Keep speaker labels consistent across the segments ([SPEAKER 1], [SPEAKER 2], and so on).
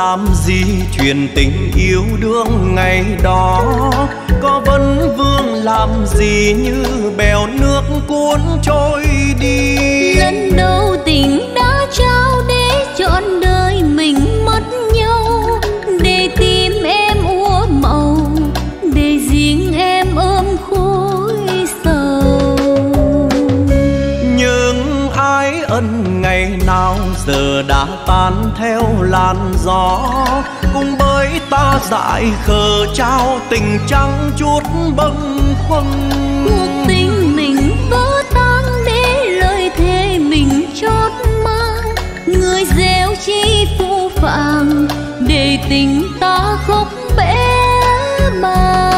[SPEAKER 1] làm gì chuyện tình yêu đương ngày đó. Có vấn vương làm gì như bèo nước cuốn trôi đi.
[SPEAKER 2] Lần đầu tình đã trao để chọn đời mình mất nhau. Để tim em úa màu để riêng em ôm khối sầu.
[SPEAKER 1] Những ái ân ngày nào giờ đã tan theo làn gió, cùng bởi ta dại khờ trao tình trắng chút bâng khuâng.
[SPEAKER 2] Cuộc tình mình vỡ tan để lời thề mình chót mang người gieo chi phũ phàng, để tình ta khóc bẽ bàng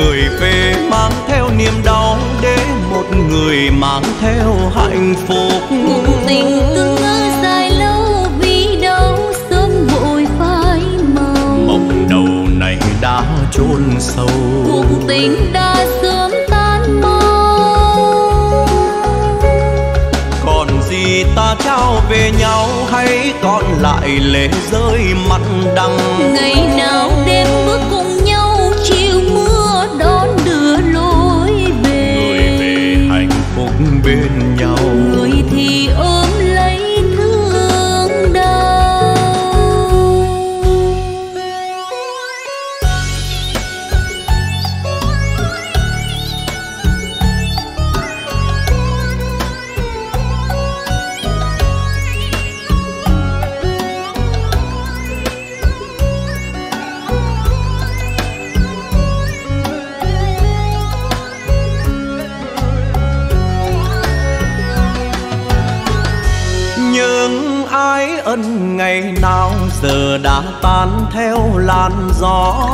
[SPEAKER 1] người về mang theo niềm đau để một người mang theo hạnh phúc.
[SPEAKER 2] Cuộc tình cứ ngỡ dài lâu vì đâu sớm vội phai màu.
[SPEAKER 1] Mộng đầu này đã chôn sâu.
[SPEAKER 2] Cuộc tình đã sớm tan mau.
[SPEAKER 1] Còn gì ta trao về nhau hay còn lại lệ rơi mặt đắng
[SPEAKER 2] ngày nào đêm
[SPEAKER 1] tan theo làn gió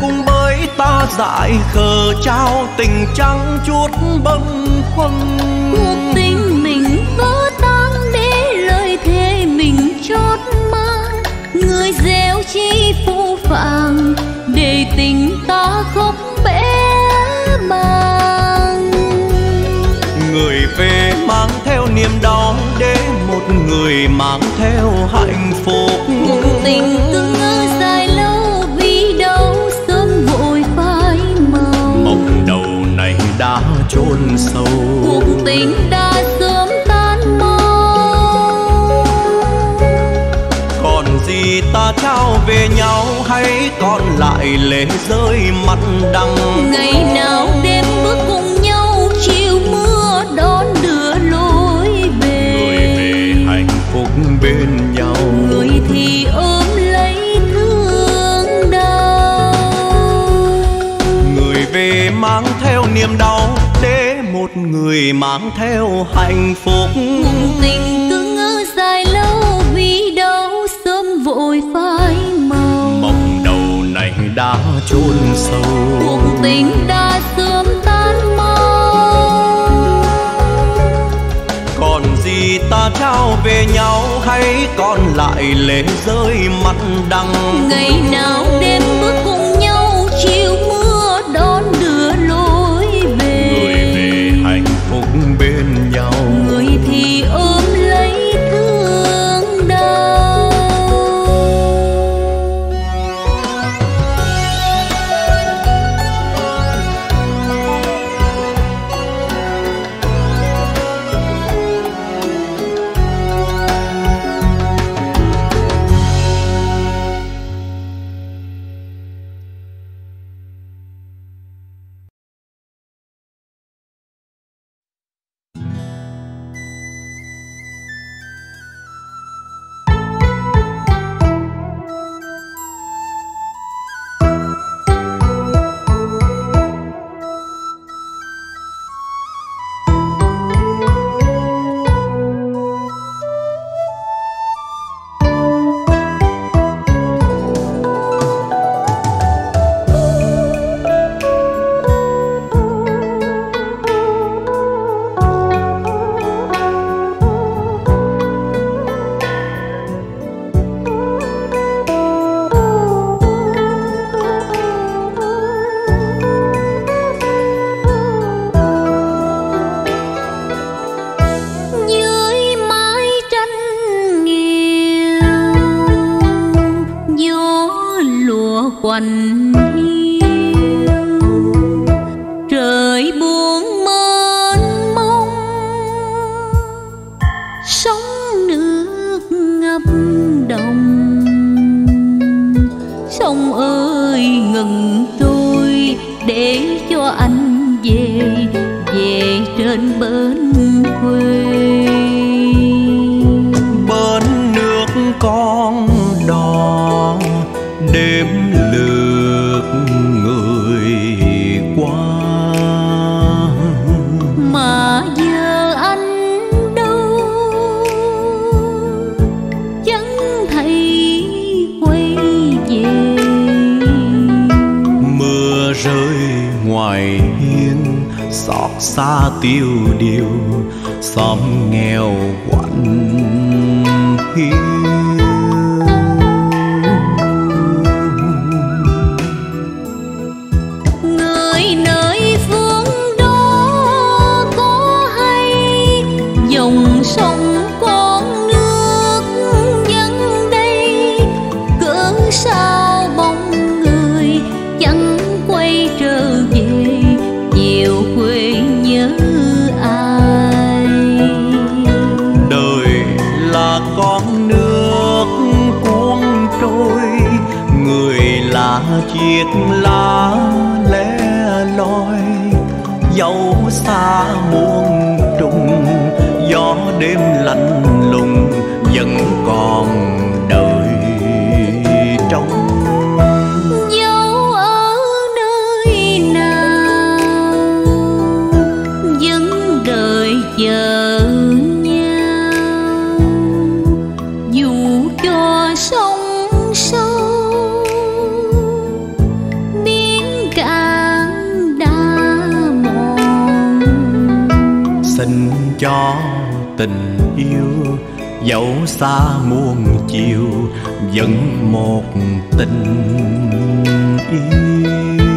[SPEAKER 1] cùng bởi ta dại khờ trao tình trắng chút bâng khuâng.
[SPEAKER 2] Cuộc tình mình vỡ tan để lời thề mình chót mang người gieo chi phũ phàng để tình ta khóc bẽ bàng.
[SPEAKER 1] Người về mang theo niềm đau để một người mang theo hạnh phúc
[SPEAKER 2] tình cứ ngỡ dài lâu vì đâu sớm vội phai màu.
[SPEAKER 1] Mộng đầu này đã chôn sâu.
[SPEAKER 2] Cuộc tình đã sớm tan mau.
[SPEAKER 1] Còn gì ta trao về nhau hay còn lại lệ rơi mặt đắng
[SPEAKER 2] ngày nào đêm bước
[SPEAKER 1] một người mang theo hạnh phúc.
[SPEAKER 2] Cuộc tình cứ ngỡ dài lâu vì đâu sớm vội phai màu.
[SPEAKER 1] Mộng đầu này đã chôn sâu.
[SPEAKER 2] Cuộc tình đã sớm tan mau.
[SPEAKER 1] Còn gì ta trao về nhau hay còn lại lệ rơi mặt đắng
[SPEAKER 2] ngày nào đêm
[SPEAKER 1] con
[SPEAKER 2] nước
[SPEAKER 1] cuốn trôi, người là chiếc lá lẻ loi. Dẫu xa muôn trùng, gió đêm lạnh lùng vẫn còn dẫu xa muôn chiều vẫn một tình yêu.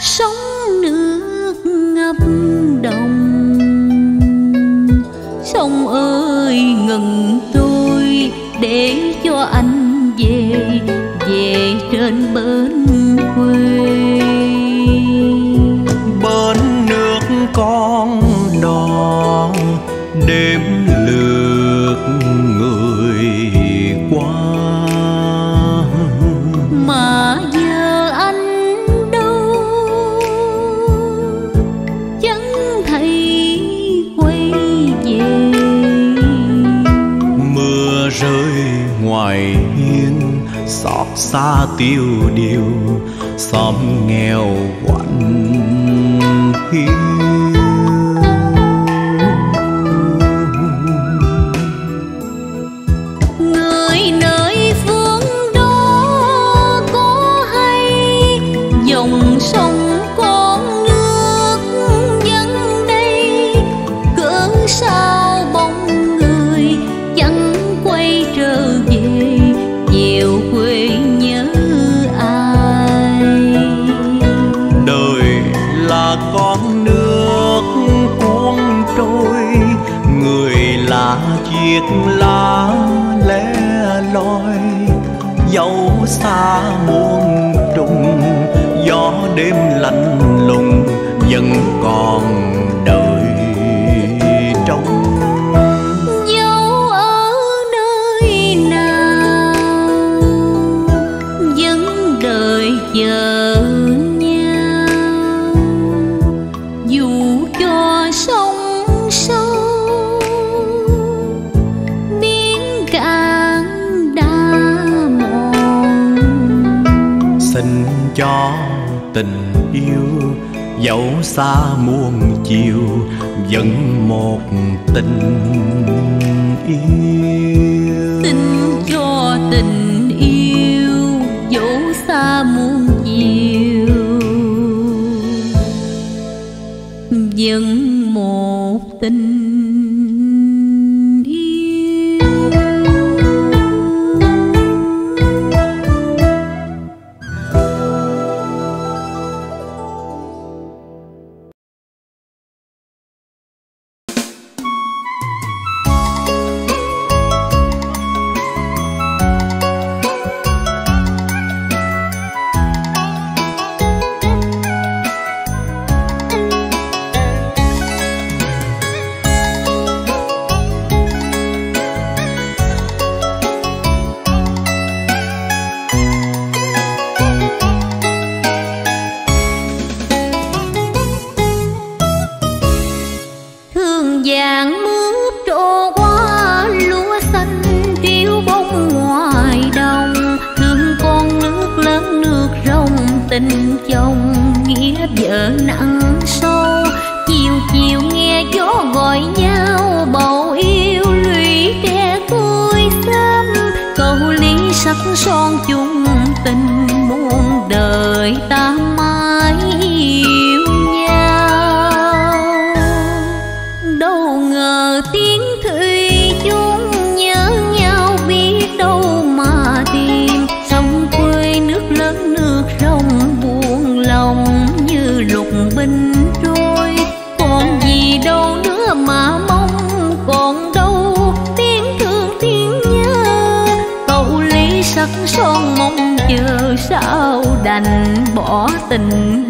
[SPEAKER 2] sóng nước ngập đồng. Sông ơi, ngừng tôi để cho anh về về trên
[SPEAKER 1] bờ. tiêu điều xóm nghèo
[SPEAKER 2] quá dù cho sông sâu biến cạn đã mòn. Xin
[SPEAKER 1] cho tình yêu dẫu xa muôn chiều vẫn một tình yêu.
[SPEAKER 2] Tình cho tình vẫn một tình ngờ tiếng thủy chung nhớ nhau biết đâu mà tìm sông quê nước lớn nước rộng buồn lòng như lục binh trôi. Còn gì đâu nữa mà mong, còn đâu tiếng thương tiếng nhớ. Cậu lý sắc son mong chờ sao đành bỏ tình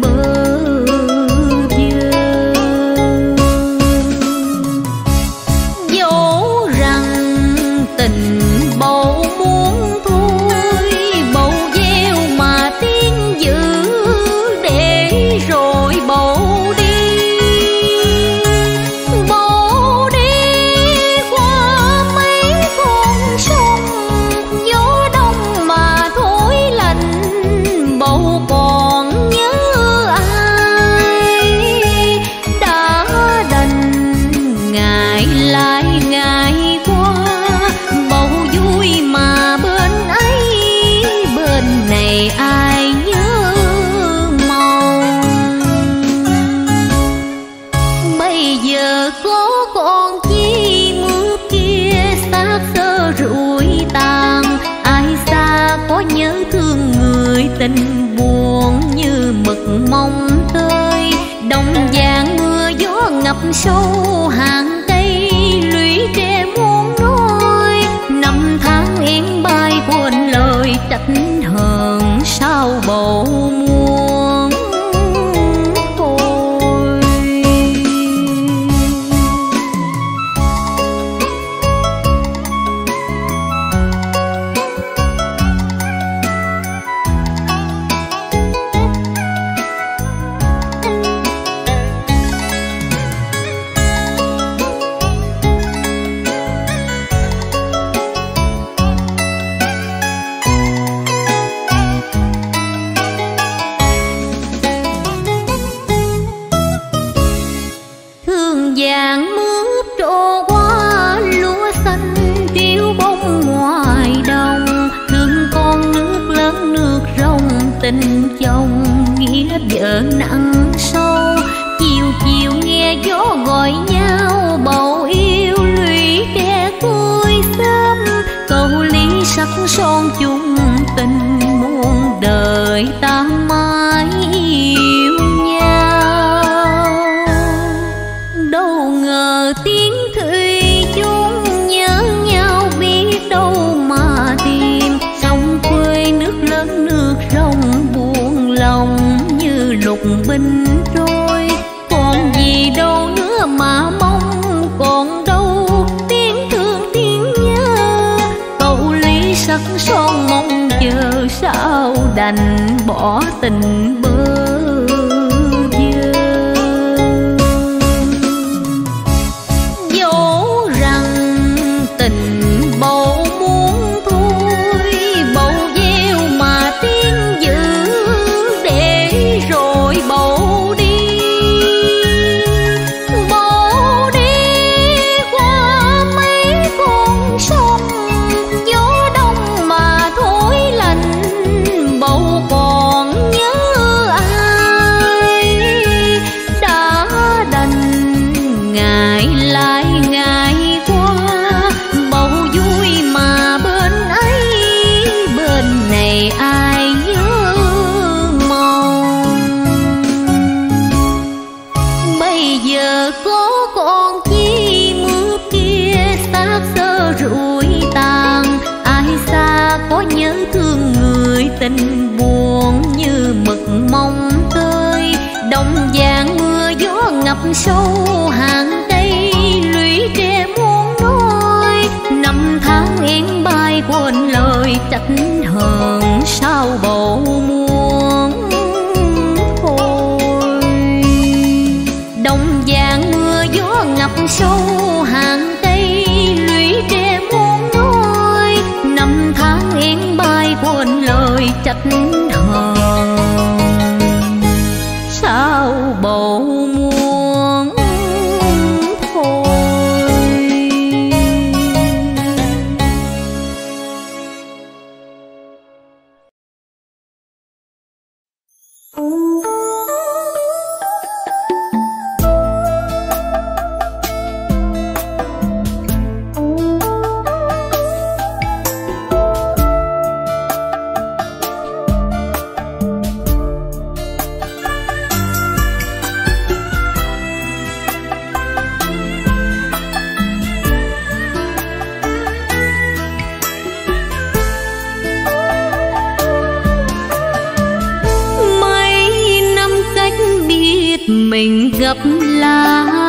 [SPEAKER 2] mình gặp lại.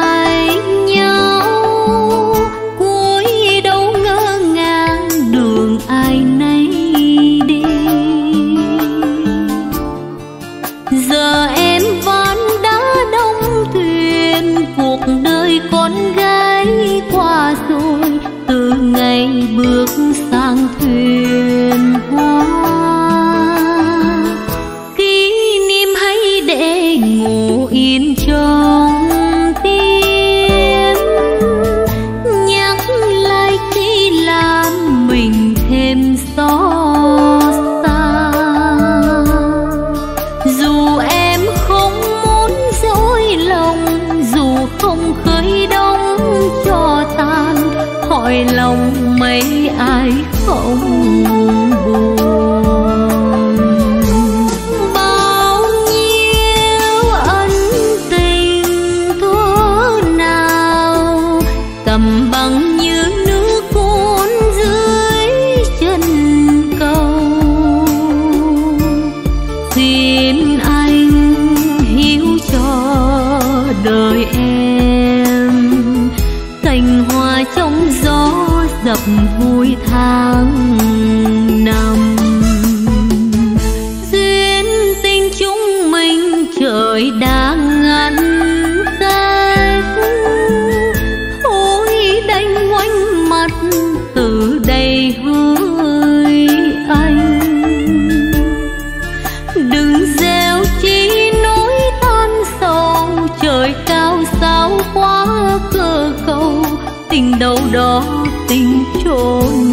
[SPEAKER 2] Tình trôi.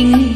[SPEAKER 2] tình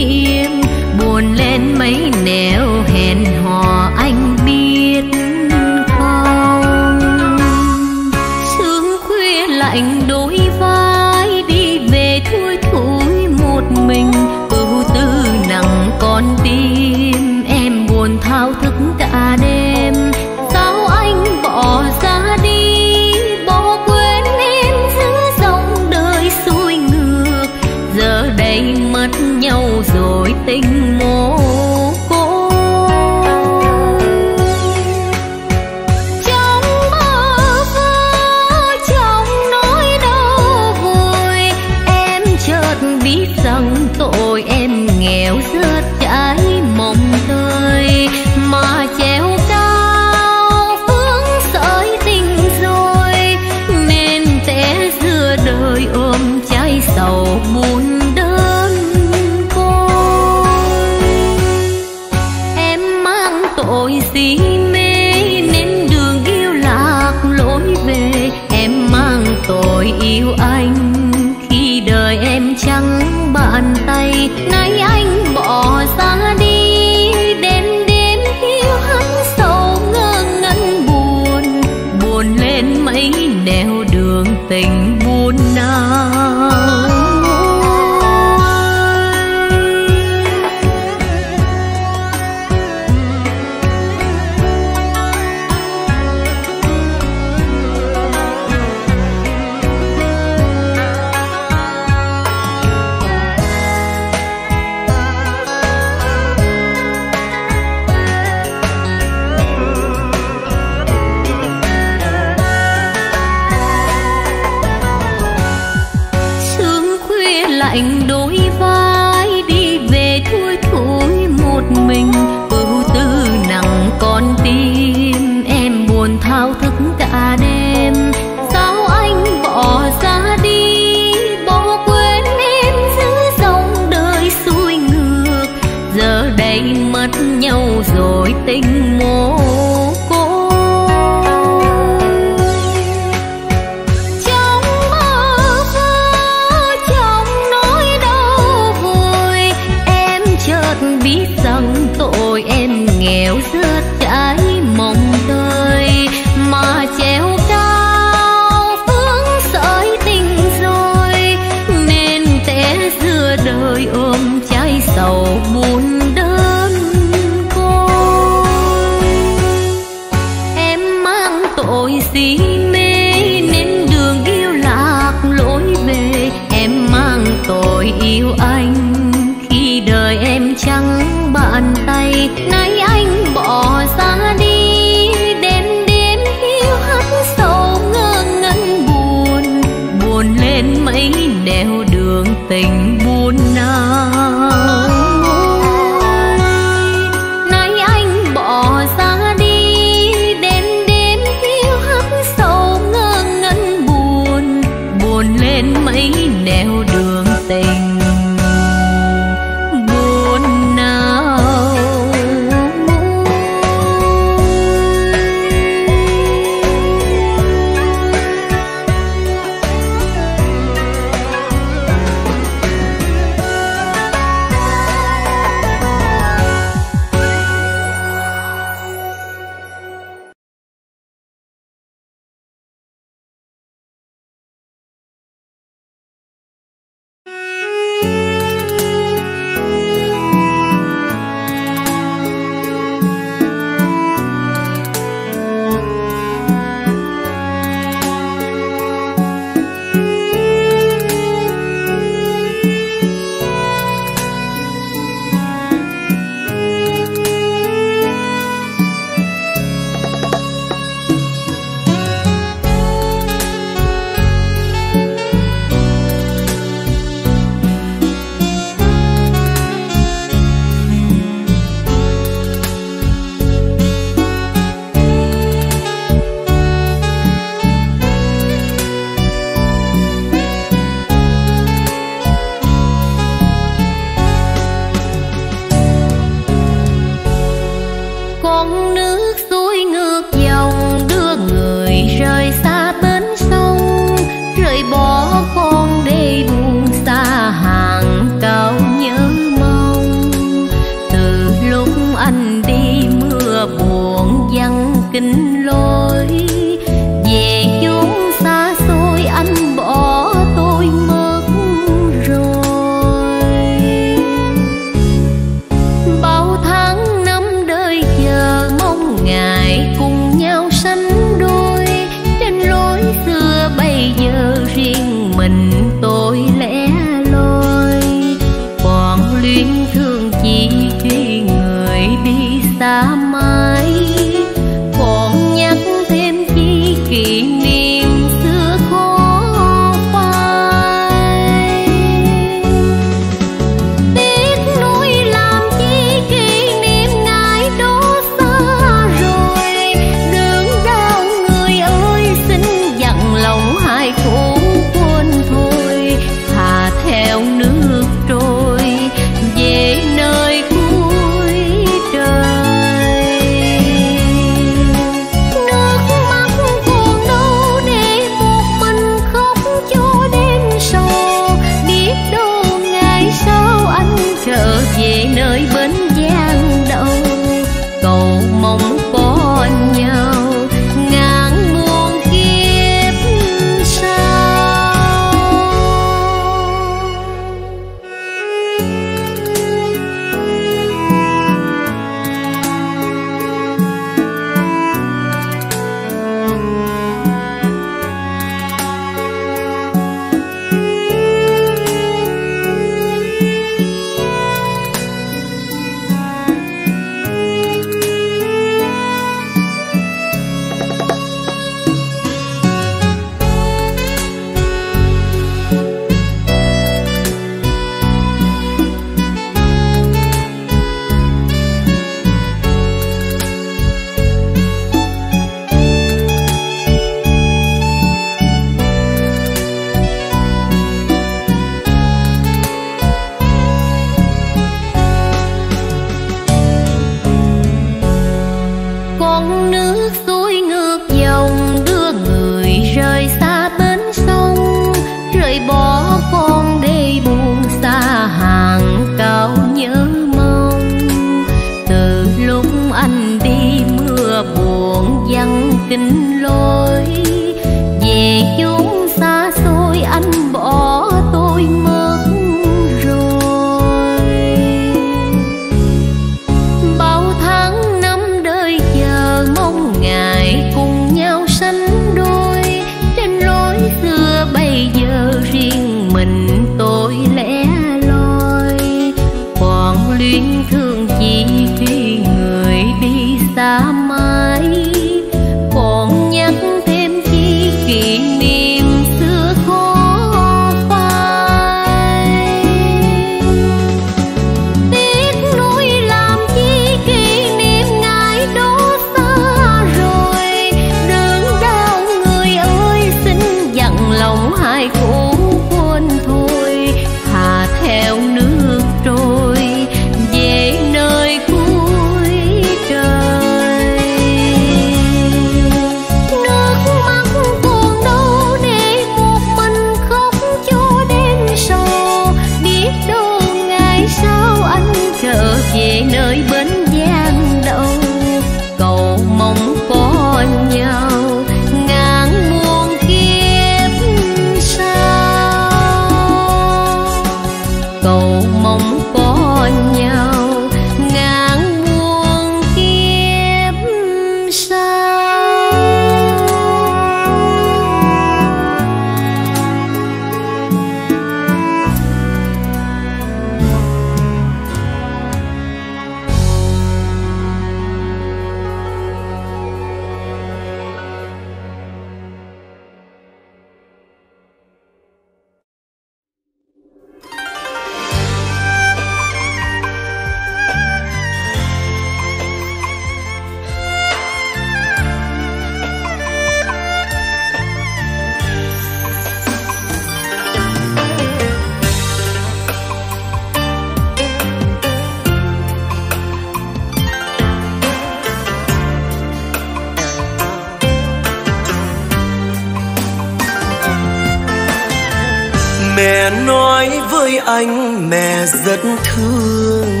[SPEAKER 2] rất thương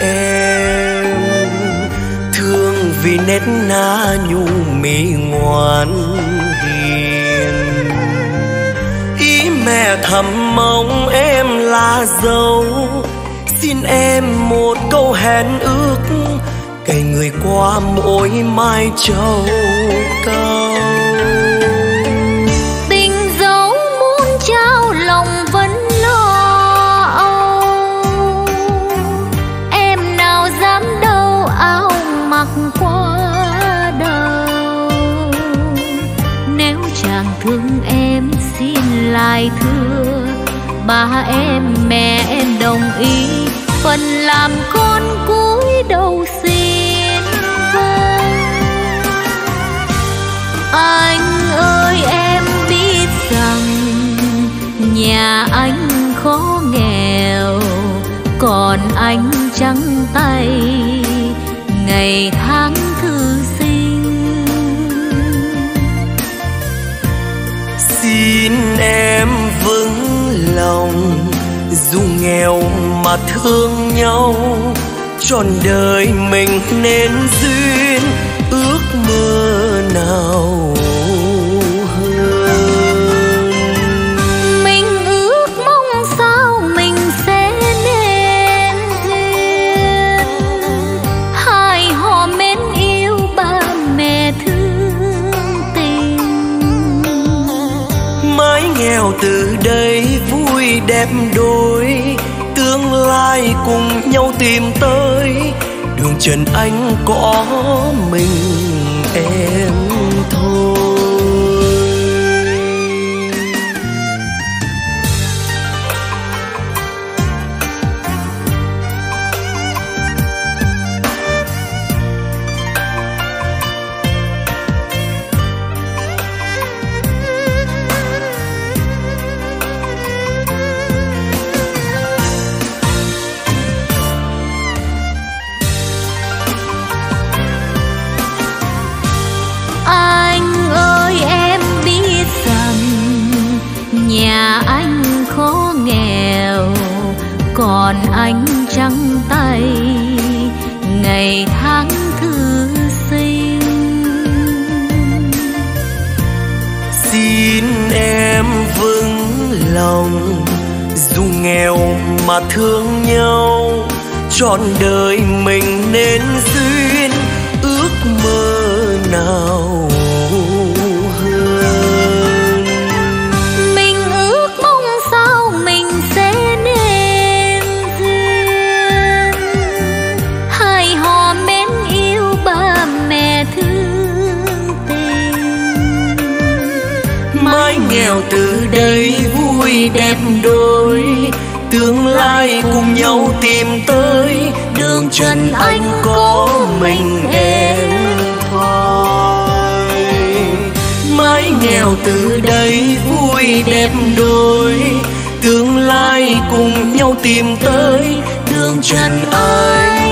[SPEAKER 2] em. Thương vì nét na nhu mỹ ngoan hiền. Ý mẹ thầm mong em là dâu. Xin em một câu hẹn ước. Cày người qua mỗi mai châu cao. Dài thưa. Ba em, mẹ em đồng ý, phần làm con cúi đầu xin vâng. Anh ơi, em biết rằng nhà anh khó nghèo, còn anh trắng tay. Ngày
[SPEAKER 1] vững lòng. Dù nghèo mà thương nhau, trọn đời mình nên duyên ước mơ nào. Đẹp đôi, tương lai cùng nhau tìm tới. Đường trần anh có mình em thôi.
[SPEAKER 2] Ánh anh trắng tay, ngày tháng thư sinh.
[SPEAKER 1] Xin em vững lòng, dù nghèo mà thương nhau, trọn đời mình nên vui đẹp đôi, tương lai cùng nhau tìm tới, đường trần anh có mình em thôi. Mãi nghèo từ đây vui đẹp đôi, tương lai cùng nhau tìm tới, đường trần anh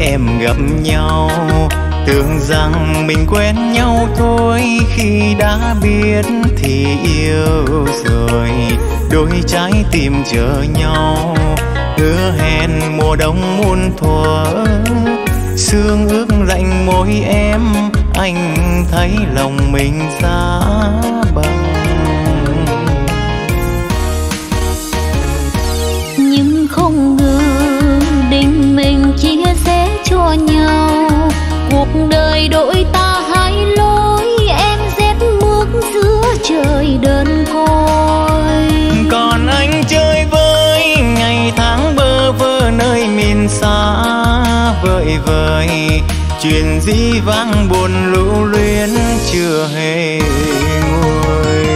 [SPEAKER 1] em gặp nhau. Tưởng rằng mình quen nhau thôi, Khi đã biết thì yêu rồi. Đôi trái tim
[SPEAKER 3] chờ nhau, Hứa hẹn mùa đông muôn thuở. Sương ước lạnh môi em, Anh thấy lòng mình giá bằng
[SPEAKER 2] nhau. Cuộc đời đổi ta hai lối em rét mướt giữa trời đơn côi.
[SPEAKER 3] Còn anh chơi với ngày tháng bơ vơ nơi miền xa vời vời. Chuyện di vang buồn lưu luyến chưa hề nguôi.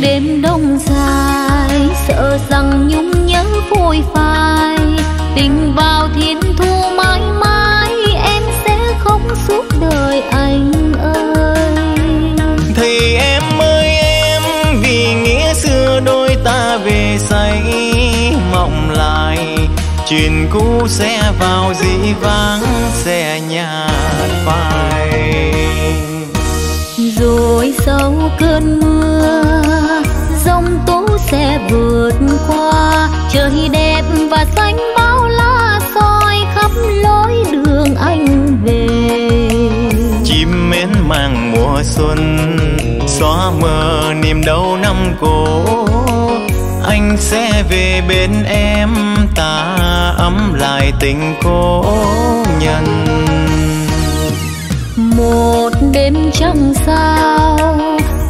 [SPEAKER 2] Đêm đông dài sợ rằng nhung nhớ phôi phai. Tình vào đời anh ơi. Thầy em ơi em vì nghĩa xưa đôi ta về say mộng lại
[SPEAKER 1] chuyện cũ xe vào dĩ vãng xe nhà phai.
[SPEAKER 2] Rồi sau cơn mưa giông tố sẽ vượt qua trời đẹp và
[SPEAKER 1] xa xuân xóa mờ niềm đau năm cũ. Anh sẽ về bên em ta ấm lại tình cố nhân.
[SPEAKER 2] Một đêm trăng sao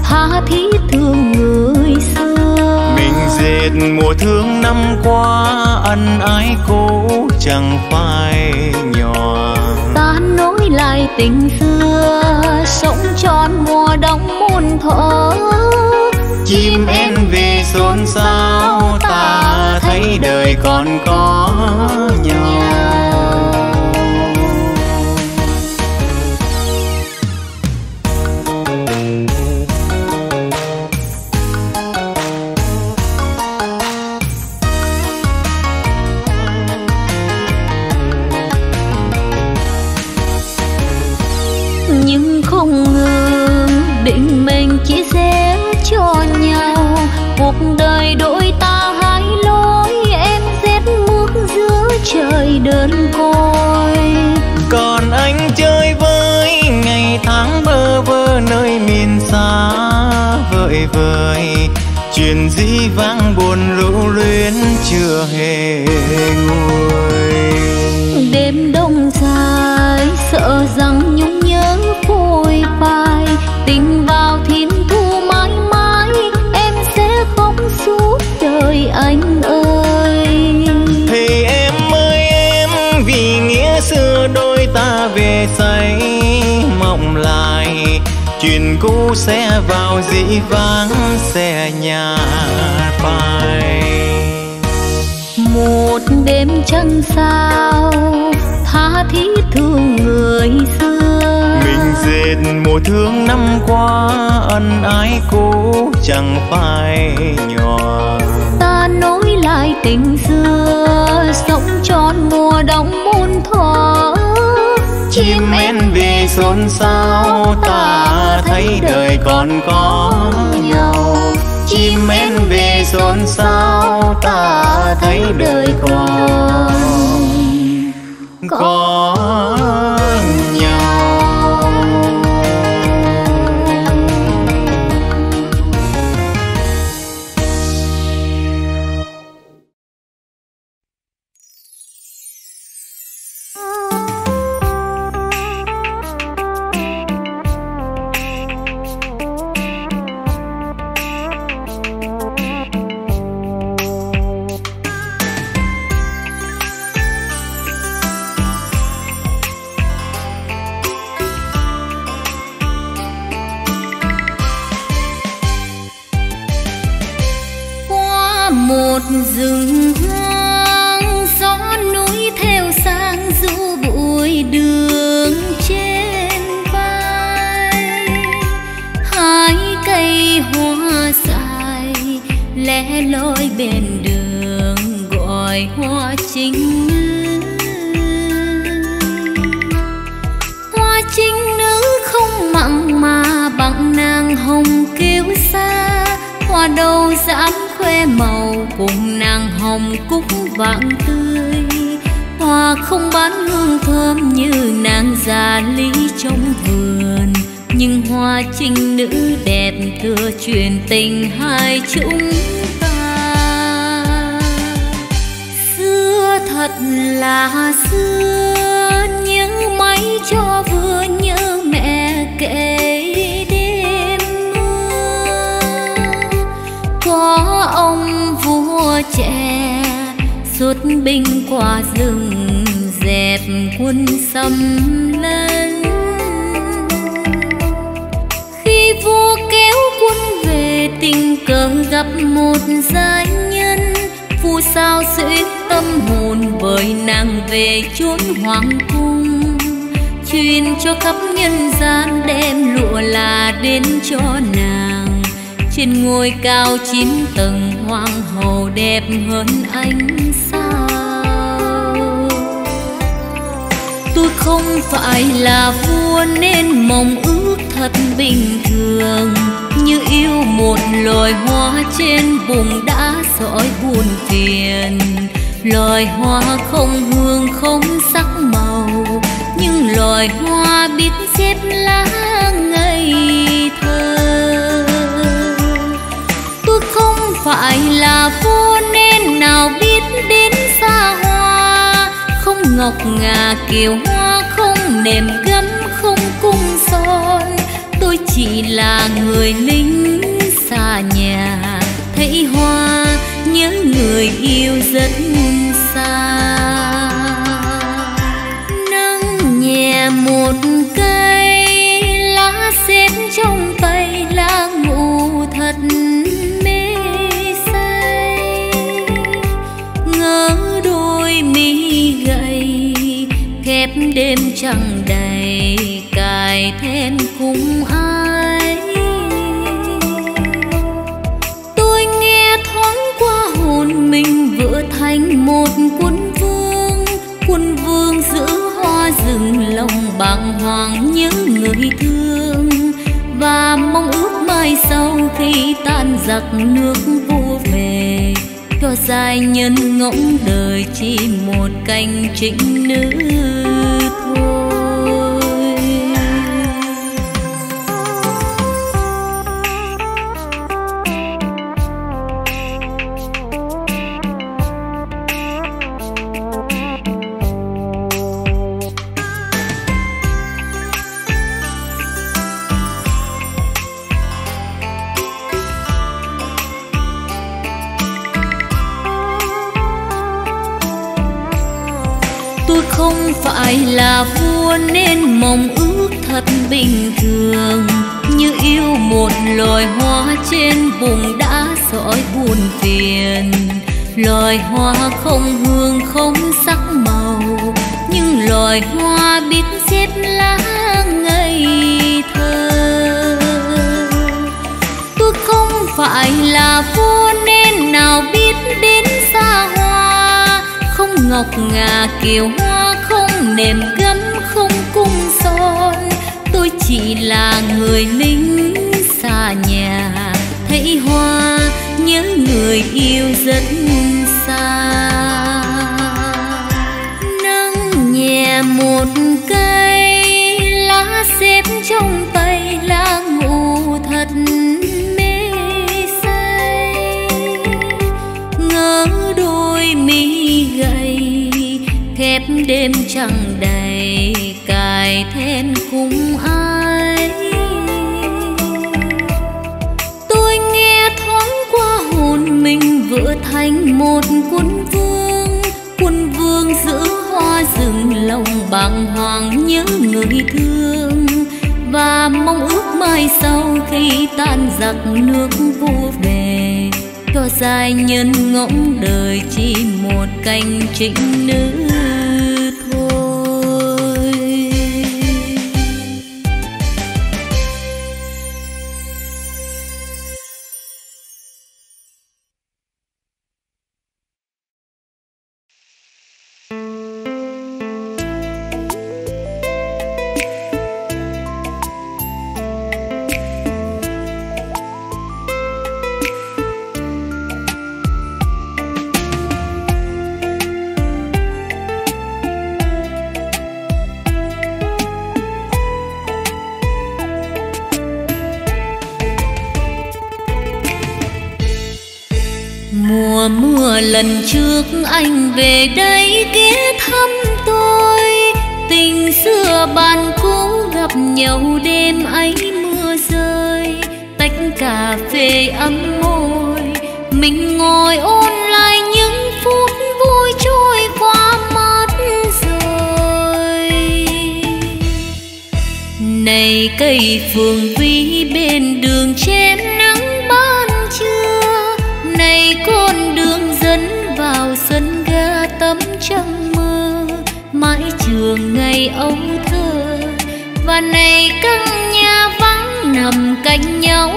[SPEAKER 2] tha thiết thương người xưa.
[SPEAKER 1] Mình dệt mùa thương năm qua ân ái cũ chẳng phai nhòa.
[SPEAKER 2] Ta nối lại tình xưa sống tròn mùa đông muôn thuở
[SPEAKER 1] chim én về xôn xao ta thấy đời còn có nhau chuyện dĩ vãng buồn lũ luyến chưa hề nguôi cũ sẽ vào dĩ vãng sẽ nhạt phai
[SPEAKER 2] một đêm trăng sao tha thiết thương người xưa.
[SPEAKER 1] Mình dệt mùa thương năm qua ân ái cũ chẳng phai nhòa.
[SPEAKER 2] Ta nối lại tình xưa
[SPEAKER 1] xôn xao, ta thấy đời còn có nhau. Chim én về xôn xao, ta thấy đời còn có
[SPEAKER 2] binh qua rừng dẹp quân xâm lấn. Khi vua kéo quân về tình cờ gặp một gia nhân phu sao xuyên tâm hồn bởi nàng về chốn hoàng cung. Truyền cho khắp nhân gian đem lụa là đến cho nàng. Trên ngôi cao chín tầng hoàng hậu đẹp hơn ánh sao. Tôi không phải là vua nên mong ước thật bình thường. Như yêu một loài hoa trên vùng đã sỏi buồn phiền loài hoa không hương, không sắc màu, nhưng loài hoa biết xếp lá ngây thơ. Tôi không phải là vua nên nào biết đến xa hoa. Không ngọc ngà kiều hoa, không nềm gấm, không cung son tôi chỉ là người lính xa nhà, thấy hoa nhớ người yêu rất xa. Nắng nhẹ một cây, lá xếp trong tay lá ngủ thật mê say. Ngỡ đôi mi gầy khép đêm chẳng đầy, cài then cùng ai mình vỡ thành một quân vương quân vương giữ hoa rừng lòng bàng hoàng những người thương. Và mong ước mai sau khi tan giặc nước vô về, cho dài nhân ngỗng đời chỉ một canh trinh nữ thôi. Mong ước thật bình thường. Như yêu một loài hoa trên vùng đã sỏi buồn phiền. Loài hoa không hương, không sắc màu, nhưng loài hoa biết xếp lá ngây thơ. Tôi không phải là vua nên nào biết đến xa hoa. Không ngọc ngà kiều hoa, không nềm cơ là người lính xa nhà thấy hoa, nhớ người yêu rất xa nắng nhẹ một cây, lá xếp trong tay lá ngủ thật mê say ngỡ đôi mi gầy khép đêm chẳng đầy, cài then khung. ai vỡ thành một quân vương quân vương giữ hoa rừng lòng bàng hoàng nhớ người thương. Và mong ước mai sau khi tan giặc nước vô về, cho giai nhân ngỗng đời chỉ một canh trinh nữ. Lần trước anh về đây ghé thăm tôi. Tình xưa bạn cũ gặp nhau đêm ấy mưa rơi. Tách cà phê ấm môi, mình ngồi ôn lại những phút vui trôi qua mất rồi. Này cây phường vi bên đường chém trường âu thơ và này căn nhà vắng nằm cạnh nhau.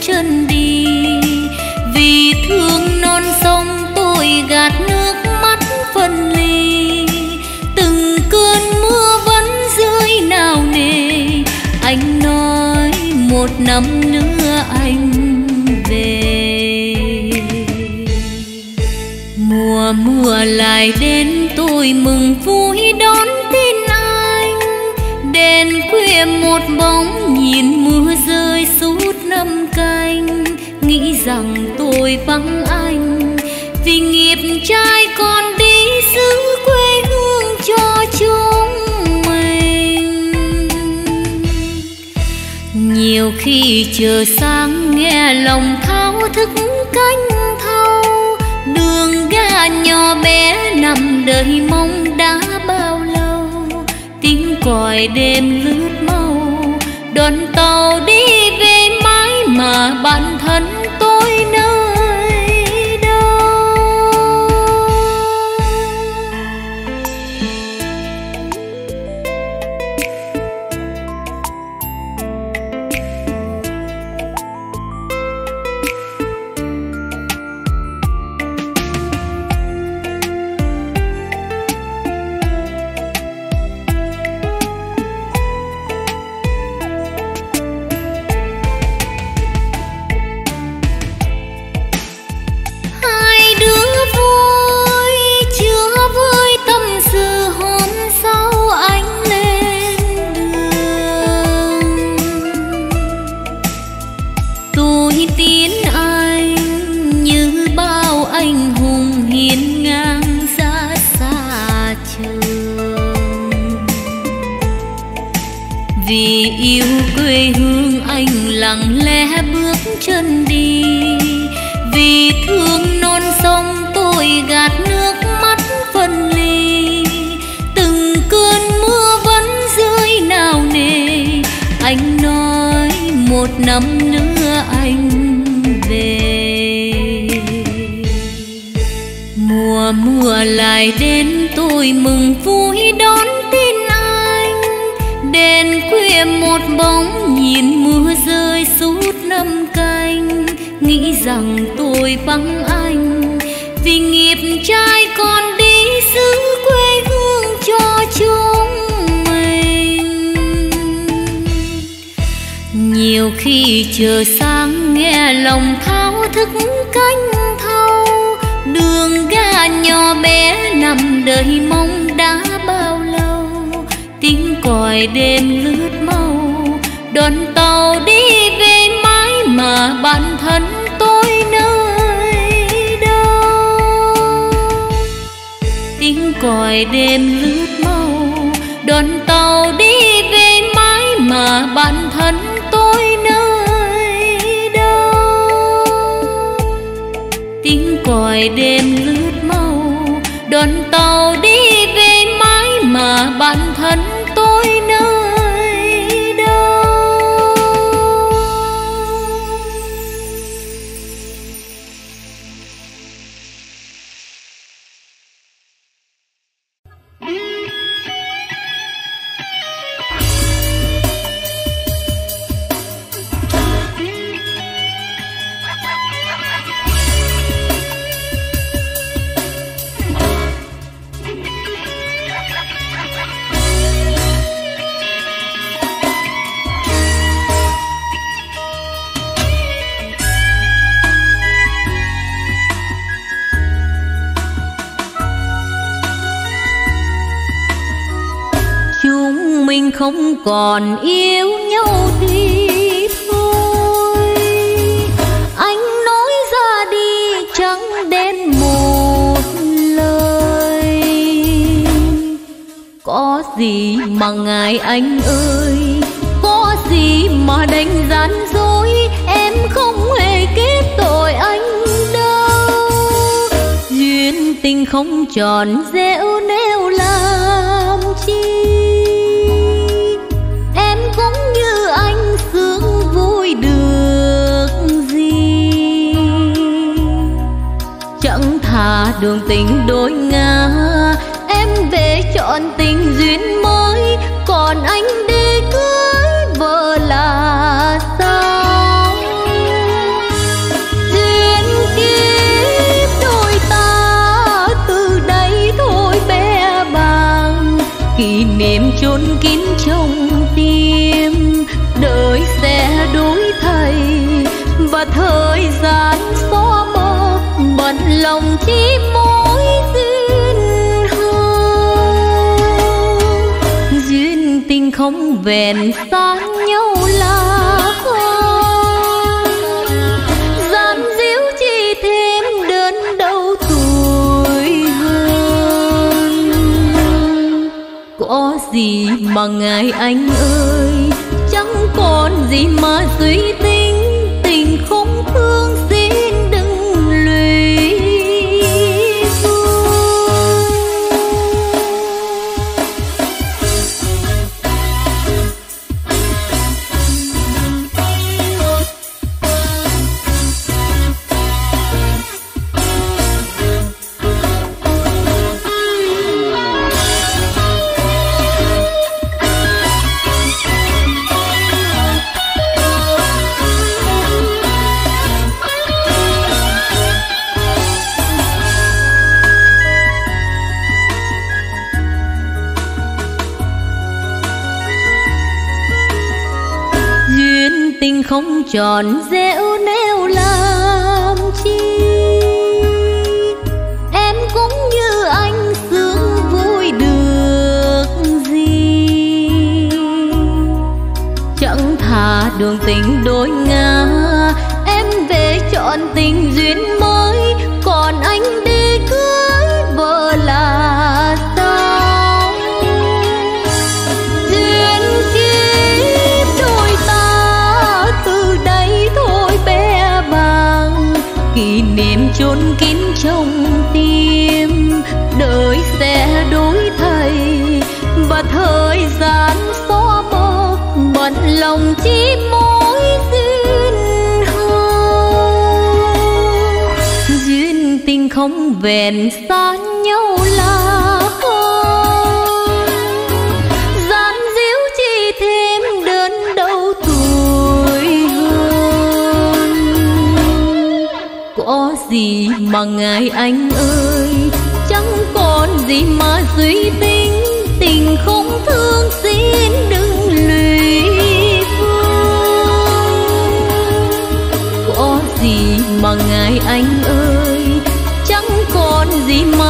[SPEAKER 2] Chân đi. Vì thương non sông tôi gạt nước mắt phân ly. Từng cơn mưa vẫn rơi nào nề. Anh nói một năm nữa anh về. Mùa mùa lại đến tôi mừng vui đón tin anh. Đèn khuya một bóng nhìn mưa rơi sút danh nghĩ rằng tôi vắng anh. Vì nghiệp trai con đi xứ quê hương cho chúng mình. Nhiều khi chờ sáng nghe lòng thao thức cánh thâu đường ga nhỏ bé nằm đợi mong đã bao lâu. Tiếng còi đêm lướt mau đoàn tàu đi mà bản thân bé nằm đợi mong đã bao lâu, tiếng còi đêm lướt mau. Đoàn tàu đi về mãi mà bản thân tôi nơi đâu. Tiếng còi đêm lướt mau, đoàn tàu đi về mãi mà bản thân tôi nơi đâu. Tiếng còi đêm lướt đoàn tàu đi về mãi mà bản thân còn yêu nhau thì thôi. Anh nói ra đi chẳng đến một lời. Có gì mà ngài anh ơi? Có gì mà đánh gian dối? Em không hề kết tội anh đâu. Duyên tình không tròn dẻo nếu làm chi đường tình đôi ngả em về chọn tình duyên mới. Vẹn xa nhau là không gian díu chi thêm đơn đau tuổi hơn có gì mà ngài anh ơi, chẳng còn gì mà suy tính Tình không tròn dẻo nếu làm chi. Em cũng như anh, sướng vui được gì? Chẳng thà đường tình đôi ngả, em về chọn tình duyên lòng chỉ mối duyên hôn duyên tình không vẹn xa nhau là gì mà ngài anh ơi, chẳng còn gì mà suy tính tình không thương xin được. gì mà ngài anh ơi? Chẳng còn gì mà